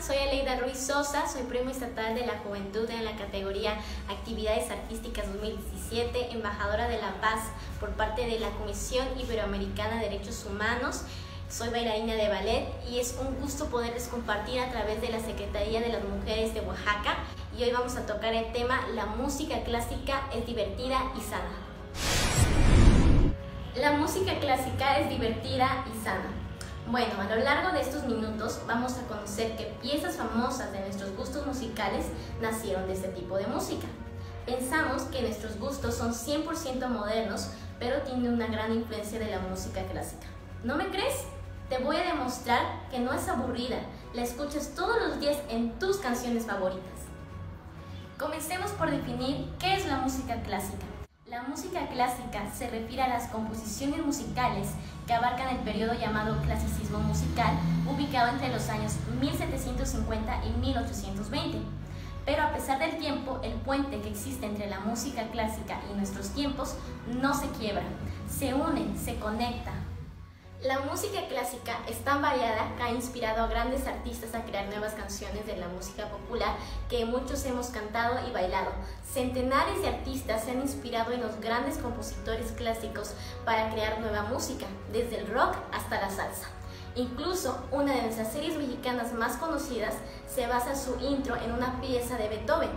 Soy Aleida Ruiz Sosa, soy premio estatal de la juventud en la categoría Actividades Artísticas 2017, embajadora de la paz por parte de la Comisión Iberoamericana de Derechos Humanos. Soy bailarina de ballet y es un gusto poderles compartir a través de la Secretaría de las Mujeres de Oaxaca y hoy vamos a tocar el tema La música clásica es divertida y sana. La música clásica es divertida y sana. Bueno, a lo largo de estos minutos vamos a conocer que piezas famosas de nuestros gustos musicales nacieron de este tipo de música. Pensamos que nuestros gustos son 100% modernos, pero tienen una gran influencia de la música clásica. ¿No me crees? Te voy a demostrar que no es aburrida, la escuchas todos los días en tus canciones favoritas. Comencemos por definir qué es la música clásica. La música clásica se refiere a las composiciones musicales que abarcan el periodo llamado clasicismo musical, ubicado entre los años 1750 y 1820. Pero a pesar del tiempo, el puente que existe entre la música clásica y nuestros tiempos no se quiebra, se une, se conecta, la música clásica es tan variada que ha inspirado a grandes artistas a crear nuevas canciones de la música popular que muchos hemos cantado y bailado. Centenares de artistas se han inspirado en los grandes compositores clásicos para crear nueva música, desde el rock hasta la salsa. Incluso una de nuestras series mexicanas más conocidas se basa su intro en una pieza de Beethoven,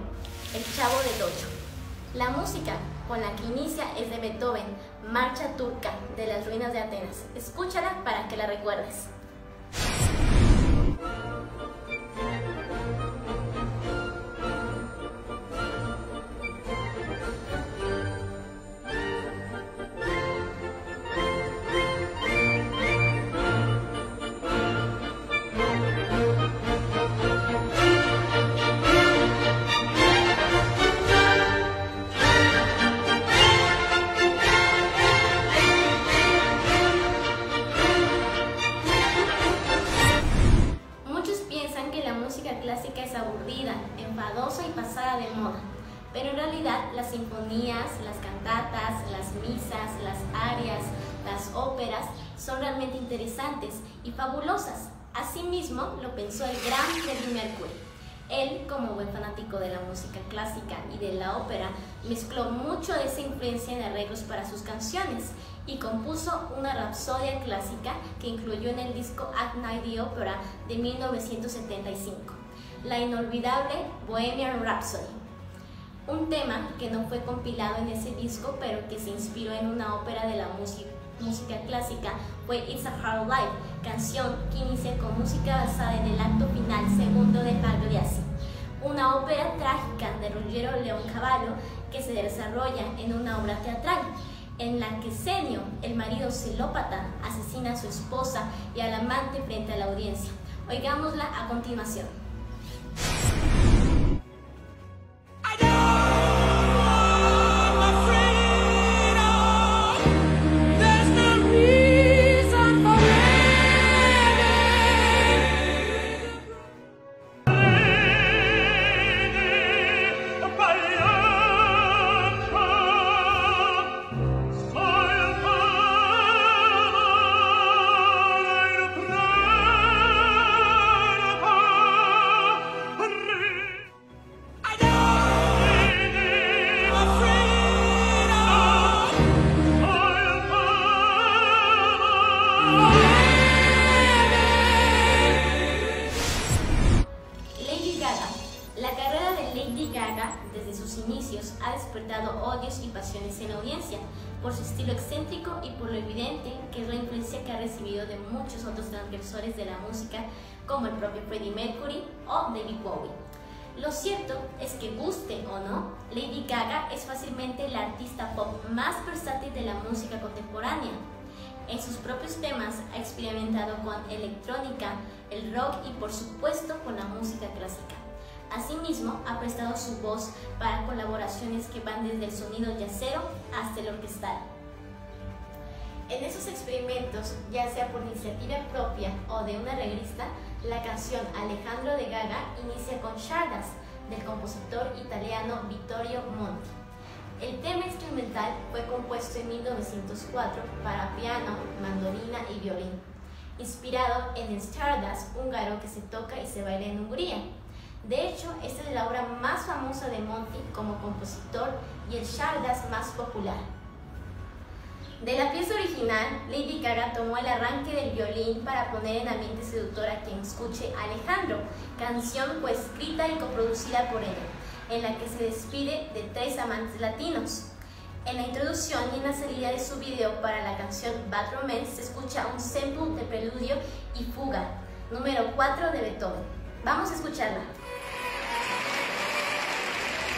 El Chavo del Ocho. La música con la que inicia es de Beethoven, Marcha Turca de las ruinas de Atenas. Escúchala para que la recuerdes. Enfadosa y pasada de moda. Pero en realidad las sinfonías, las cantatas, las misas, las arias, las óperas son realmente interesantes y fabulosas. Asimismo lo pensó el gran Freddie Mercury. Él, como buen fanático de la música clásica y de la ópera, mezcló mucho de esa influencia en arreglos para sus canciones y compuso una rapsodia clásica que incluyó en el disco At Night the Opera de 1975 la inolvidable Bohemian Rhapsody, un tema que no fue compilado en ese disco, pero que se inspiró en una ópera de la música, clásica, fue It's a Hard Life, canción que inicia con música basada en el acto final segundo de Pagliacci, una ópera trágica de Ruggiero Leoncavallo que se desarrolla en una obra teatral en la que Senio, el marido celópata, asesina a su esposa y al amante frente a la audiencia. Oigámosla a continuación. Por su estilo excéntrico y por lo evidente que es la influencia que ha recibido de muchos otros transgresores de la música como el propio Freddie Mercury o David Bowie. Lo cierto es que guste o no, Lady Gaga es fácilmente la artista pop más versátil de la música contemporánea. En sus propios temas ha experimentado con electrónica, el rock y por supuesto con la música clásica. Asimismo, ha prestado su voz para colaboraciones que van desde el sonido yacero hasta el orquestal. En esos experimentos, ya sea por iniciativa propia o de una regrista, la canción Alejandro de Gaga inicia con Shardas, del compositor italiano Vittorio Monti. El tema instrumental fue compuesto en 1904 para piano, mandolina y violín. inspirado en Stardust húngaro que se toca y se baila en Hungría. De hecho, esta es la obra más famosa de Monty como compositor y el Stardust más popular. De la pieza original, Lady Gaga tomó el arranque del violín para poner en ambiente seductor a quien escuche Alejandro, canción coescrita y coproducida por ella, en la que se despide de tres amantes latinos. En la introducción y en la salida de su video para la canción Bad Romance se escucha un sample de preludio y fuga, número 4 de Beethoven. Vamos a escucharla.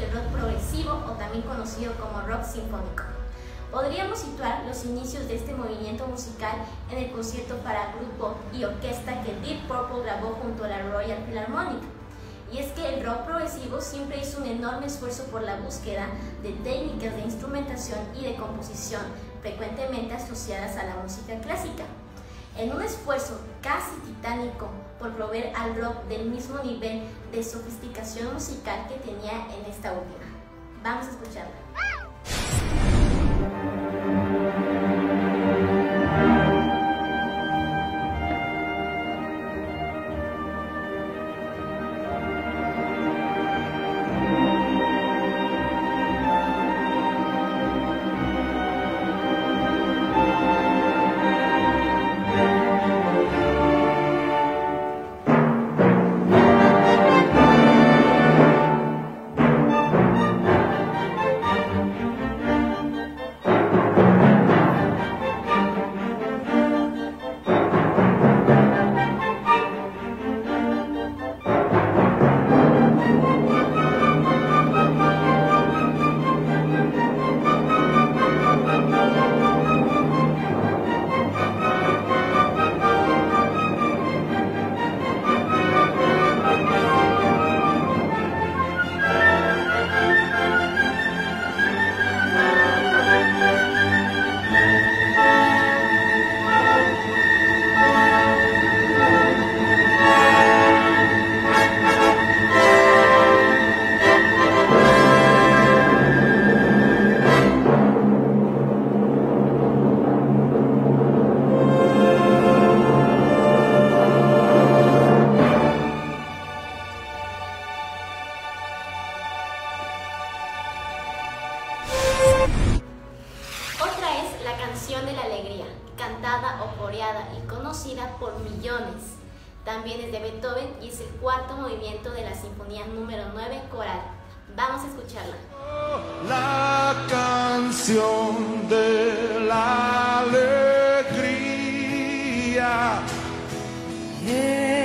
No es otro que el rock progresivo o también conocido como rock sinfónico. Podríamos situar los inicios de este movimiento musical en el concierto para grupo y orquesta que Deep Purple grabó junto a la Royal Philharmonic. Y es que el rock progresivo siempre hizo un enorme esfuerzo por la búsqueda de técnicas de instrumentación y de composición frecuentemente asociadas a la música clásica en un esfuerzo casi titánico por proveer al rock del mismo nivel de sofisticación musical que tenía en esta última. Vamos a escucharla. Conocida por millones. También es de Beethoven y es el cuarto movimiento de la Sinfonía número 9 coral. Vamos a escucharla. La canción de la alegría. El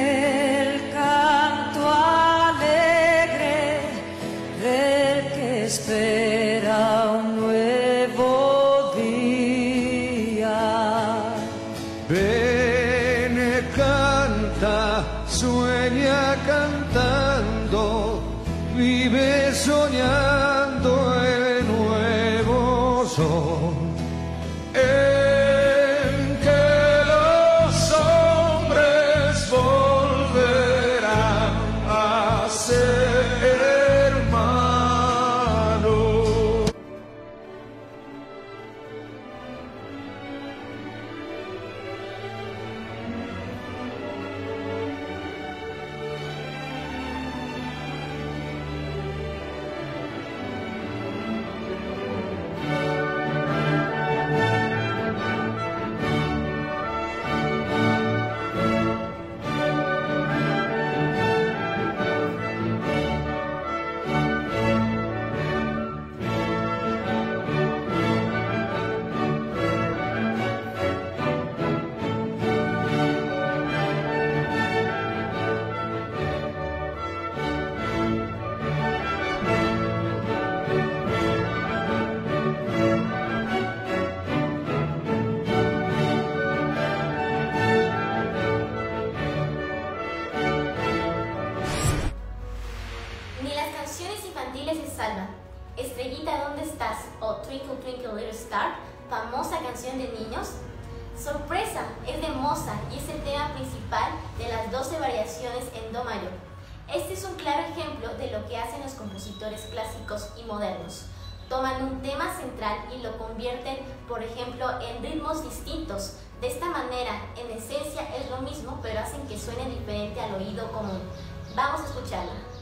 Es de Mozart y es el tema principal de las 12 variaciones en Do mayor. Este es un claro ejemplo de lo que hacen los compositores clásicos y modernos. Toman un tema central y lo convierten, por ejemplo, en ritmos distintos. De esta manera, en esencia es lo mismo, pero hacen que suene diferente al oído común. Vamos a escucharla.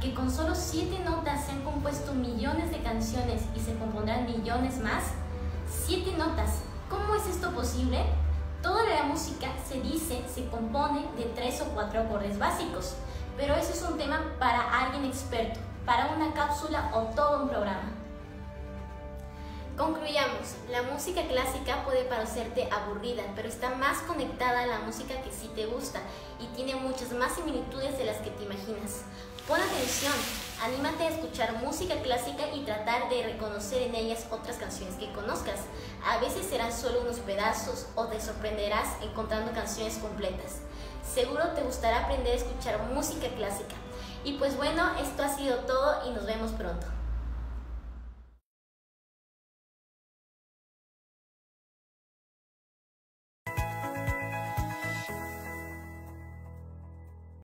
Que con solo siete notas se han compuesto millones de canciones y se compondrán millones más. Siete notas. ¿Cómo es esto posible? Toda la música se dice se compone de tres o cuatro acordes básicos, pero eso es un tema para alguien experto, para una cápsula o todo un programa. Concluyamos, la música clásica puede parecerte aburrida, pero está más conectada a la música que sí te gusta y tiene muchas más similitudes de las que te imaginas. Pon atención, anímate a escuchar música clásica y tratar de reconocer en ellas otras canciones que conozcas. A veces serán solo unos pedazos o te sorprenderás encontrando canciones completas. Seguro te gustará aprender a escuchar música clásica. Y pues bueno, esto ha sido todo y nos vemos pronto.